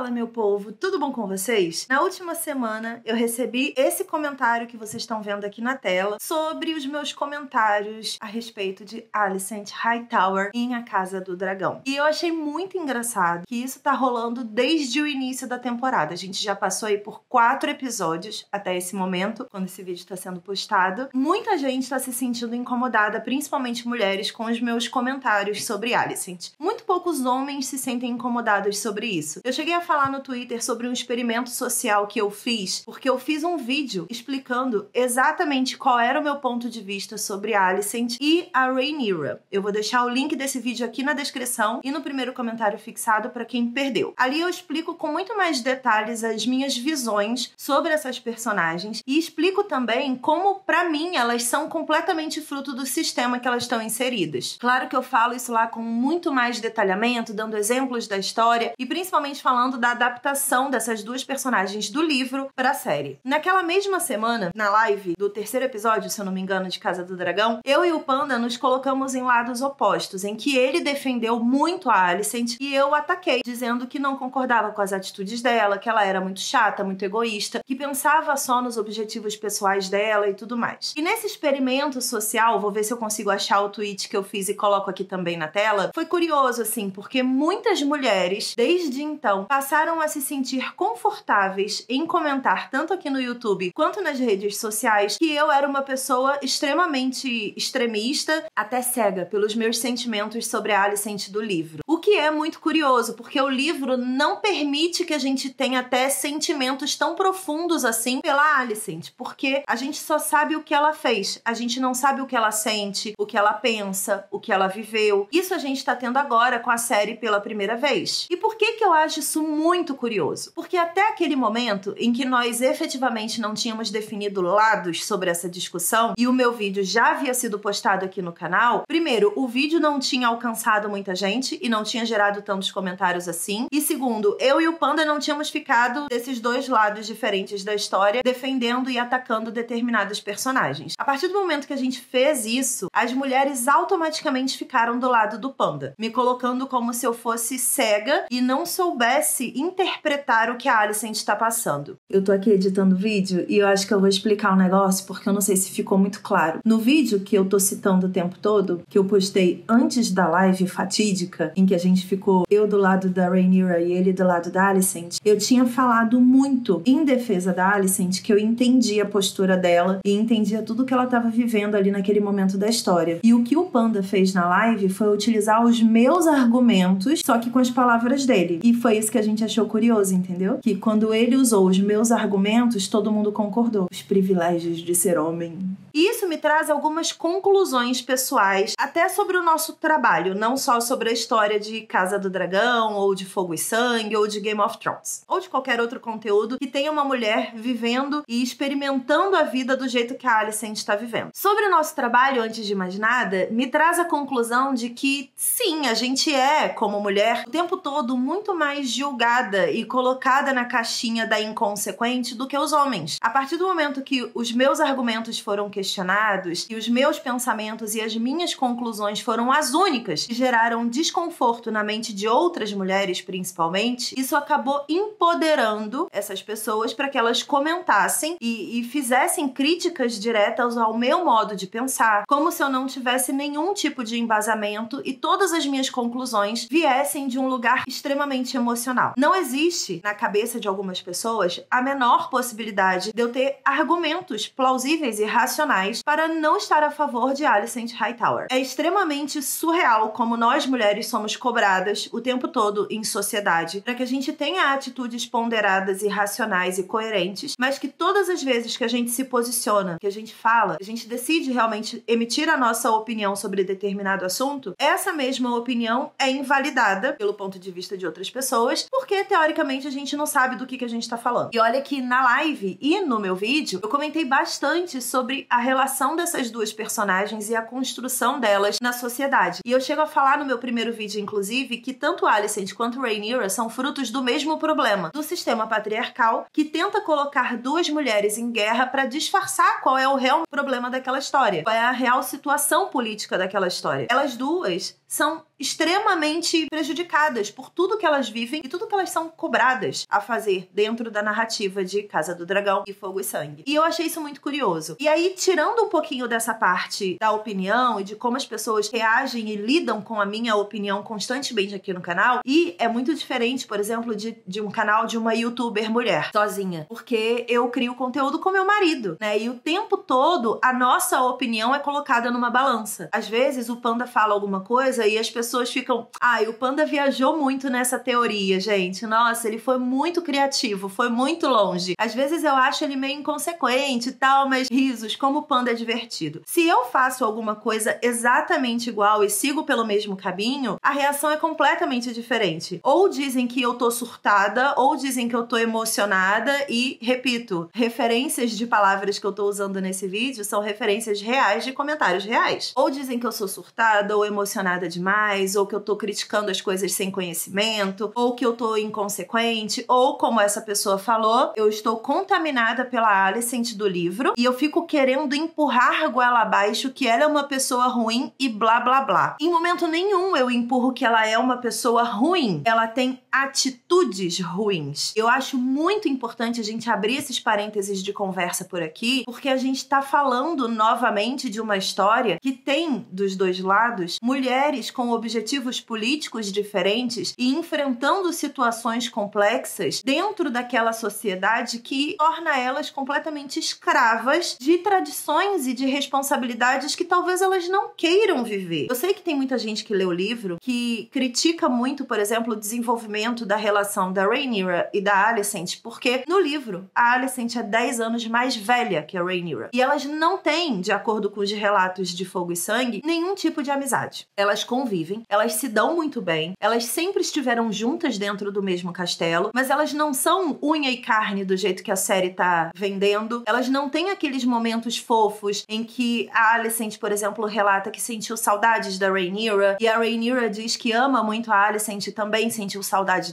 Fala, meu povo, tudo bom com vocês? Na última semana eu recebi esse comentário que vocês estão vendo aqui na tela sobre os meus comentários a respeito de Alicent Hightower em A Casa do Dragão. E eu achei muito engraçado que isso tá rolando desde o início da temporada. A gente já passou aí por quatro episódios até esse momento, quando esse vídeo está sendo postado. Muita gente está se sentindo incomodada, principalmente mulheres, com os meus comentários sobre Alicent. Muito poucos homens se sentem incomodados sobre isso. Eu cheguei a falar no Twitter sobre um experimento social que eu fiz, porque eu fiz um vídeo explicando exatamente qual era o meu ponto de vista sobre Alicent e a Rhaenyra. Eu vou deixar o link desse vídeo aqui na descrição e no primeiro comentário fixado para quem perdeu. Ali eu explico com muito mais detalhes as minhas visões sobre essas personagens e explico também como, para mim, elas são completamente fruto do sistema que elas estão inseridas. Claro que eu falo isso lá com muito mais detalhamento, dando exemplos da história e principalmente falando da adaptação dessas duas personagens do livro para a série. Naquela mesma semana, na live do terceiro episódio, se eu não me engano, de Casa do Dragão, eu e o Panda nos colocamos em lados opostos, em que ele defendeu muito a Alicent e eu ataquei, dizendo que não concordava com as atitudes dela, que ela era muito chata, muito egoísta, que pensava só nos objetivos pessoais dela e tudo mais. E nesse experimento social, vou ver se eu consigo achar o tweet que eu fiz e coloco aqui também na tela, foi curioso assim, porque muitas mulheres, desde então, a se sentir confortáveis em comentar tanto aqui no YouTube quanto nas redes sociais que eu era uma pessoa extremamente extremista, até cega pelos meus sentimentos sobre a Alicent do livro. O que é muito curioso, porque o livro não permite que a gente tenha até sentimentos tão profundos assim pela Alicent, porque a gente só sabe o que ela fez, a gente não sabe o que ela sente, o que ela pensa, o que ela viveu. Isso a gente tá tendo agora com a série pela primeira vez. E por que que eu acho isso muito curioso? Porque até aquele momento em que nós efetivamente não tínhamos definido lados sobre essa discussão e o meu vídeo já havia sido postado aqui no canal, primeiro, o vídeo não tinha alcançado muita gente e não tinha gerado tantos comentários assim. E segundo, eu e o Panda não tínhamos ficado desses dois lados diferentes da história, defendendo e atacando determinados personagens. A partir do momento que a gente fez isso, as mulheres automaticamente ficaram do lado do Panda, me colocando como se eu fosse cega e não soubesse interpretar o que a Alicent está passando. Eu tô aqui editando vídeo e eu acho que eu vou explicar um negócio porque eu não sei se ficou muito claro. No vídeo que eu tô citando o tempo todo, que eu postei antes da live fatídica, em que a gente ficou eu do lado da Rhaenyra e ele do lado da Alicent, eu tinha falado muito em defesa da Alicent que eu entendia a postura dela e entendia tudo que ela estava vivendo ali naquele momento da história. E o que o Panda fez na live foi utilizar os meus argumentos, só que com as palavras dele. E foi isso que a gente achou curioso, entendeu? Que quando ele usou os meus argumentos, todo mundo concordou. Os privilégios de ser homem. E isso me traz algumas conclusões pessoais, até sobre o nosso trabalho, não só sobre a história de Casa do Dragão, ou de Fogo e Sangue, ou de Game of Thrones, ou de qualquer outro conteúdo que tenha uma mulher vivendo e experimentando a vida do jeito que a Alicent está vivendo. Sobre o nosso trabalho, antes de mais nada, me traz a conclusão de que sim, a gente é, como mulher, o tempo todo muito mais julgada e colocada na caixinha da inconsequente do que os homens. A partir do momento que os meus argumentos foram questionados e os meus pensamentos e as minhas conclusões foram as únicas que geraram desconforto na mente de outras mulheres, principalmente, isso acabou empoderando essas pessoas para que elas comentassem e, e fizessem críticas diretas ao meu modo de pensar, como se eu não tivesse nenhum tipo de embasamento e todas as minhas conclusões viessem de um lugar extremamente emocional. Não existe na cabeça de algumas pessoas a menor possibilidade de eu ter argumentos plausíveis e racionais para não estar a favor de Alicent Hightower. É extremamente surreal como nós mulheres somos cobradas o tempo todo em sociedade para que a gente tenha atitudes ponderadas e racionais e coerentes, mas que todas as vezes que a gente se posiciona, que a gente fala, a gente decide realmente emitir a nossa opinião sobre determinado assunto, essa mesma opinião é invalidada pelo ponto de vista de outras pessoas, porque teoricamente a gente não sabe do que, que a gente tá falando. E olha que na live e no meu vídeo eu comentei bastante sobre a relação dessas duas personagens e a construção delas na sociedade. E eu chego a falar no meu primeiro vídeo, inclusive, que tanto Alicent quanto Rhaenyra são frutos do mesmo problema, do sistema patriarcal que tenta colocar duas mulheres em guerra para disfarçar qual é o real problema daquela história, qual é a real situação política daquela história. Elas duas são extremamente prejudicadas por tudo que elas vivem e tudo que elas são cobradas a fazer dentro da narrativa de Casa do Dragão e Fogo e Sangue. E eu achei isso muito curioso. E aí, tirando um pouquinho dessa parte da opinião e de como as pessoas reagem e lidam com a minha opinião constantemente aqui no canal, e é muito diferente, por exemplo, de, de um canal de uma youtuber mulher sozinha, porque eu crio conteúdo com meu marido, né? E o tempo todo a nossa opinião é colocada numa balança. Às vezes o Panda fala alguma coisa e as pessoas ficam. Ai, o Panda viajou muito nessa teoria, gente. Nossa, ele foi muito criativo, foi muito longe. Às vezes eu acho ele meio inconsequente e tal, mas risos, como o Panda é divertido. Se eu faço alguma coisa exatamente igual e sigo pelo mesmo caminho, a reação é completamente diferente. Ou dizem que eu tô surtada, ou dizem que eu tô emocionada e, repito, referências de palavras que eu tô usando nesse vídeo são referências reais de comentários reais. Ou dizem que eu sou surtada ou emocionada demais ou que eu tô criticando as coisas sem conhecimento, ou que eu tô inconsequente, ou como essa pessoa falou, eu estou contaminada pela Alicent do livro e eu fico querendo empurrar a goela abaixo que ela é uma pessoa ruim e blá blá blá. Em momento nenhum eu empurro que ela é uma pessoa ruim. Ela tem atitudes ruins. Eu acho muito importante a gente abrir esses parênteses de conversa por aqui, porque a gente tá falando novamente de uma história que tem dos dois lados mulheres com objetivos políticos diferentes e enfrentando situações complexas dentro daquela sociedade que torna elas completamente escravas de tradições e de responsabilidades que talvez elas não queiram viver. Eu sei que tem muita gente que lê o livro que critica muito, por exemplo, o desenvolvimento da relação da Rhaenyra e da Alicent, porque no livro a Alicent é 10 anos mais velha que a Rhaenyra e elas não têm, de acordo com os relatos de Fogo e Sangue, nenhum tipo de amizade. Elas convivem elas se dão muito bem, elas sempre estiveram juntas dentro do mesmo castelo, mas elas não são unha e carne do jeito que a série tá vendendo. Elas não têm aqueles momentos fofos em que a Alicent, por exemplo, relata que sentiu saudades da Rhaenyra e a Rhaenyra diz que ama muito a Alicent e também sentiu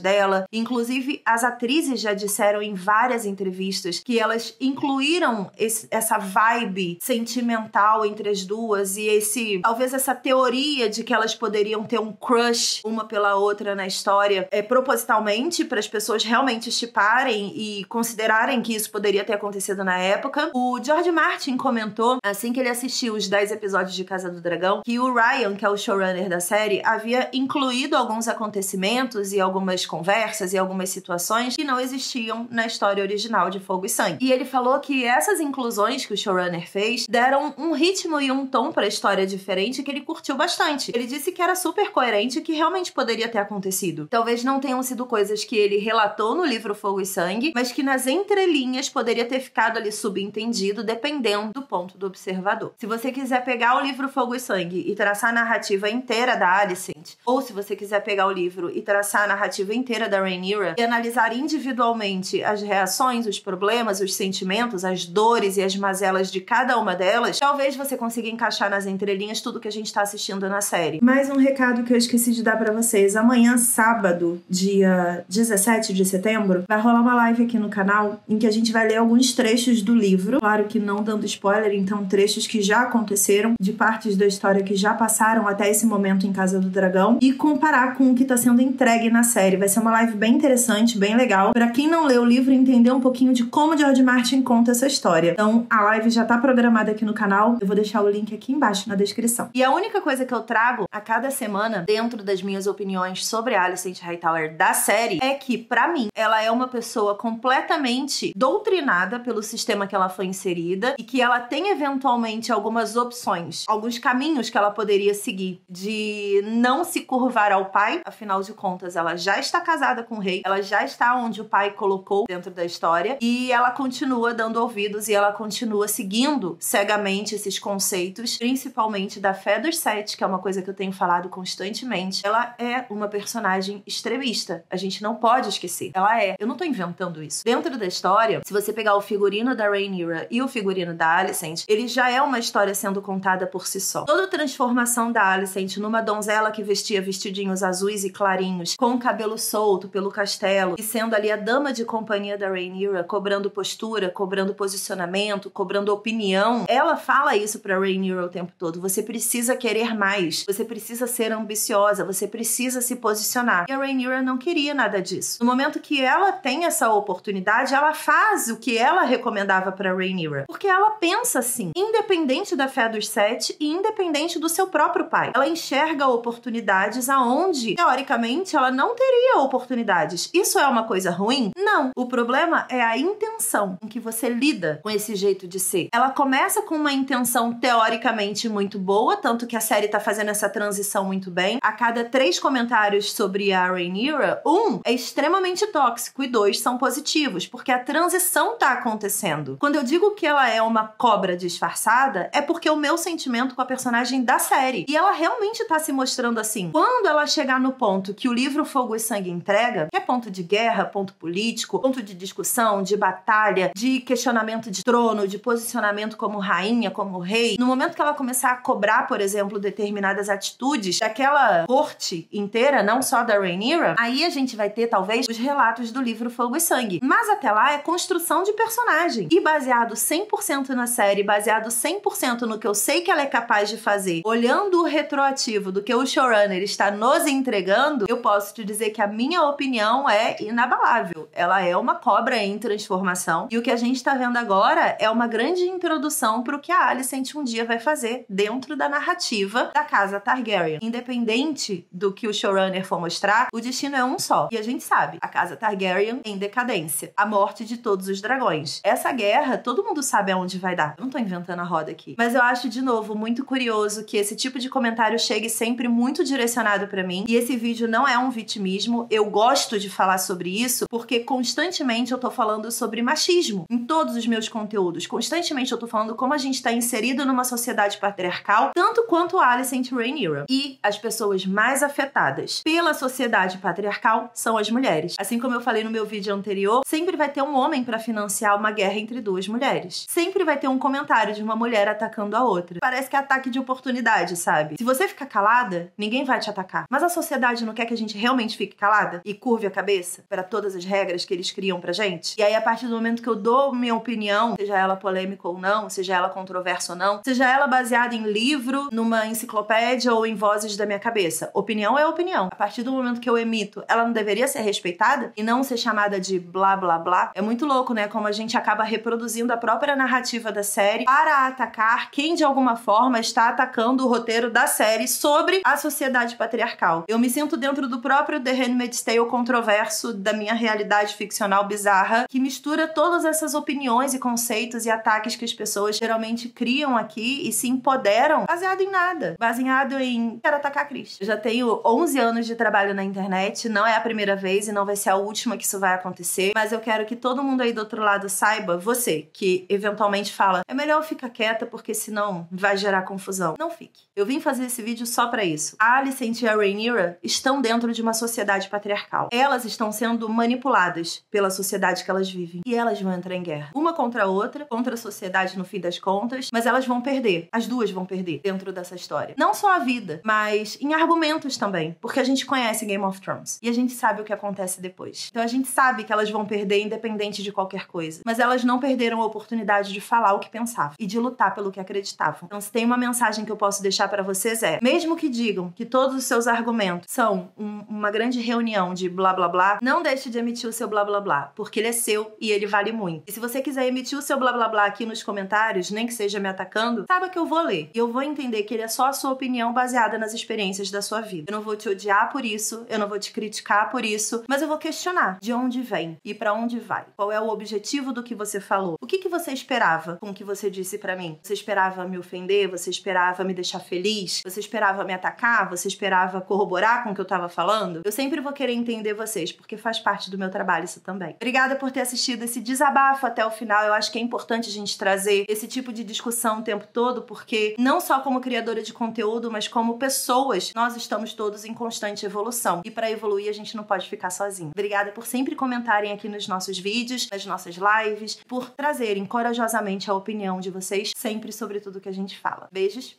dela. Inclusive, as atrizes já disseram em várias entrevistas que elas incluíram esse, essa vibe sentimental entre as duas e esse talvez essa teoria de que elas poderiam poderiam ter um crush uma pela outra na história é propositalmente para as pessoas realmente estiparem e considerarem que isso poderia ter acontecido na época. O George Martin comentou, assim que ele assistiu os 10 episódios de Casa do Dragão, que o Ryan, que é o showrunner da série, havia incluído alguns acontecimentos e algumas conversas e algumas situações que não existiam na história original de Fogo e Sangue. E ele falou que essas inclusões que o showrunner fez deram um ritmo e um tom para a história diferente que ele curtiu bastante. Ele disse que era super coerente que realmente poderia ter acontecido. Talvez não tenham sido coisas que ele relatou no livro Fogo e Sangue, mas que nas entrelinhas poderia ter ficado ali subentendido, dependendo do ponto do observador. Se você quiser pegar o livro Fogo e Sangue e traçar a narrativa inteira da Alicent, ou se você quiser pegar o livro e traçar a narrativa inteira da Rhaenyra e analisar individualmente as reações, os problemas, os sentimentos, as dores e as mazelas de cada uma delas, talvez você consiga encaixar nas entrelinhas tudo que a gente está assistindo na série. Mais um recado que eu esqueci de dar para vocês. Amanhã, sábado, dia 17 de setembro, vai rolar uma live aqui no canal em que a gente vai ler alguns trechos do livro. Claro que não dando spoiler, então trechos que já aconteceram, de partes da história que já passaram até esse momento em Casa do Dragão e comparar com o que tá sendo entregue na série. Vai ser uma live bem interessante, bem legal. Para quem não leu o livro, entender um pouquinho de como George Martin conta essa história. Então, a live já tá programada aqui no canal. Eu vou deixar o link aqui embaixo na descrição. E a única coisa que eu trago a cada semana, dentro das minhas opiniões sobre Alicent Hightower da série, é que, para mim, ela é uma pessoa completamente doutrinada pelo sistema que ela foi inserida e que ela tem eventualmente algumas opções, alguns caminhos que ela poderia seguir de não se curvar ao pai, afinal de contas, ela já está casada com o rei, ela já está onde o pai colocou dentro da história e ela continua dando ouvidos e ela continua seguindo cegamente esses conceitos, principalmente da fé dos sete, que é uma coisa que eu tenho falado constantemente, ela é uma personagem extremista. A gente não pode esquecer. Ela é. Eu não tô inventando isso. Dentro da história, se você pegar o figurino da Rhaenyra e o figurino da Alicent, ele já é uma história sendo contada por si só. Toda a transformação da Alicent numa donzela que vestia vestidinhos azuis e clarinhos, com o cabelo solto pelo castelo, e sendo ali a dama de companhia da Rhaenyra, cobrando postura, cobrando posicionamento, cobrando opinião, ela fala isso pra Rhaenyra o tempo todo. Você precisa querer mais. Você precisa ser ambiciosa, você precisa se posicionar. E a Rhaenyra não queria nada disso. No momento que ela tem essa oportunidade, ela faz o que ela recomendava para Rhaenyra, porque ela pensa assim, independente da fé dos sete e independente do seu próprio pai. Ela enxerga oportunidades aonde, teoricamente, ela não teria oportunidades. Isso é uma coisa ruim? Não. O problema é a intenção em que você lida com esse jeito de ser. Ela começa com uma intenção teoricamente muito boa, tanto que a série tá fazendo essa transição muito bem. A cada três comentários sobre a Rhaenyra, um é extremamente tóxico e dois são positivos, porque a transição tá acontecendo. Quando eu digo que ela é uma cobra disfarçada, é porque o meu sentimento com a personagem da série. E ela realmente tá se mostrando assim. Quando ela chegar no ponto que o livro Fogo Sangue entrega, que é ponto de guerra, ponto político, ponto de discussão, de batalha, de questionamento de trono, de posicionamento como rainha, como rei, no momento que ela começar a cobrar, por exemplo, determinadas atitudes daquela corte inteira, não só da Rhaenyra, aí a gente vai ter talvez os relatos do livro Fogo e Sangue. Mas até lá é construção de personagem. E baseado 100% na série, baseado 100% no que eu sei que ela é capaz de fazer, olhando o retroativo do que o showrunner está nos entregando, eu posso te dizer que a minha opinião é inabalável. Ela é uma cobra em transformação e o que a gente está vendo agora é uma grande introdução para o que a Alicent um dia vai fazer dentro da narrativa da casa Targaryen. Independente do que o showrunner for mostrar, o destino é um só. E a gente sabe, a casa Targaryen em decadência, a morte de todos os dragões. Essa guerra, todo mundo sabe aonde vai dar. Eu não tô inventando a roda aqui. Mas eu acho de novo muito curioso que esse tipo de comentário chegue sempre muito direcionado para mim. E esse vídeo não é um vitimismo. Eu gosto de falar sobre isso porque constantemente eu tô falando sobre machismo em todos os meus conteúdos. Constantemente eu tô falando como a gente tá inserido numa sociedade patriarcal, tanto quanto Alicent Rhaenyra. E as pessoas mais afetadas pela sociedade patriarcal são as mulheres. Assim como eu falei no meu vídeo anterior, sempre vai ter um homem para financiar uma guerra entre duas mulheres. Sempre vai ter um comentário de uma mulher atacando a outra. Parece que é ataque de oportunidade, sabe? Se você ficar calada, ninguém vai te atacar. Mas a sociedade não quer que a gente realmente fique calada e curve a cabeça para todas as regras que eles criam pra gente? E aí, a partir do momento que eu dou minha opinião, seja ela polêmica ou não, seja ela controversa ou não, seja ela baseada em livro, numa enciclopédia ou em vozes da minha cabeça, opinião é opinião. A partir do momento que eu emito, ela não deveria ser respeitada e não ser chamada de blá blá blá. É muito louco, né? Como a gente acaba reproduzindo a própria narrativa da série para atacar quem de alguma forma está atacando o roteiro da série sobre a sociedade patriarcal. Eu me sinto dentro do próprio The Handmaid's Tale controverso da minha realidade ficcional bizarra, que mistura todas essas opiniões e conceitos e ataques que as pessoas geralmente criam aqui e se empoderam baseado em nada. Baseado em quero atacar a Cris. Eu já tenho 11 anos de trabalho na internet, não é a primeira vez e não vai ser a última que isso vai acontecer, mas eu quero que todo mundo aí do outro lado saiba, você que eventualmente fala, é melhor ficar quieta porque senão vai gerar confusão. Não fique. Eu vim fazer esse vídeo só para isso. A Alicent e a Rhaenyra estão dentro de uma sociedade patriarcal. Elas estão sendo manipuladas pela sociedade que elas vivem e elas vão entrar em guerra. Uma contra a outra, contra a sociedade no fim das contas, mas elas vão perder. As duas vão perder dentro dessa história. Não só a vida, mas em argumentos também, porque a gente conhece Game of Thrones e a gente sabe o que acontece depois. Então a gente sabe que elas vão perder independente de qualquer coisa, mas elas não perderam a oportunidade de falar o que pensavam e de lutar pelo que acreditavam. Então se tem uma mensagem que eu posso deixar para vocês é, mesmo que digam que todos os seus argumentos são um, uma grande reunião de blá blá blá, não deixe de emitir o seu blá blá blá, porque ele é seu e ele vale muito. E se você quiser emitir o seu blá blá blá aqui nos comentários, nem que seja me atacando, saiba que eu vou ler e eu vou entender que ele é só a sua opinião baseada nas experiências da sua vida. Eu não vou te odiar por isso, eu não vou te criticar por isso, mas eu vou questionar de onde vem e para onde vai. Qual é o objetivo do que você falou? O que, que você esperava com o que você disse para mim? Você esperava me ofender? Você esperava me deixar feliz? Você esperava me atacar? Você esperava corroborar com o que eu tava falando? Eu sempre vou querer entender vocês, porque faz parte do meu trabalho isso também. Obrigada por ter assistido esse desabafo até o final. Eu acho que é importante a gente trazer esse tipo de discussão o tempo todo, porque não só como criadora de conteúdo, mas como pessoas, nós estamos todos em constante evolução. E para evoluir, a gente não pode ficar sozinho. Obrigada por sempre comentarem aqui nos nossos vídeos, nas nossas lives, por trazerem corajosamente a opinião de vocês sempre sobre tudo que a gente fala. Beijos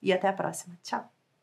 e até a próxima. Tchau!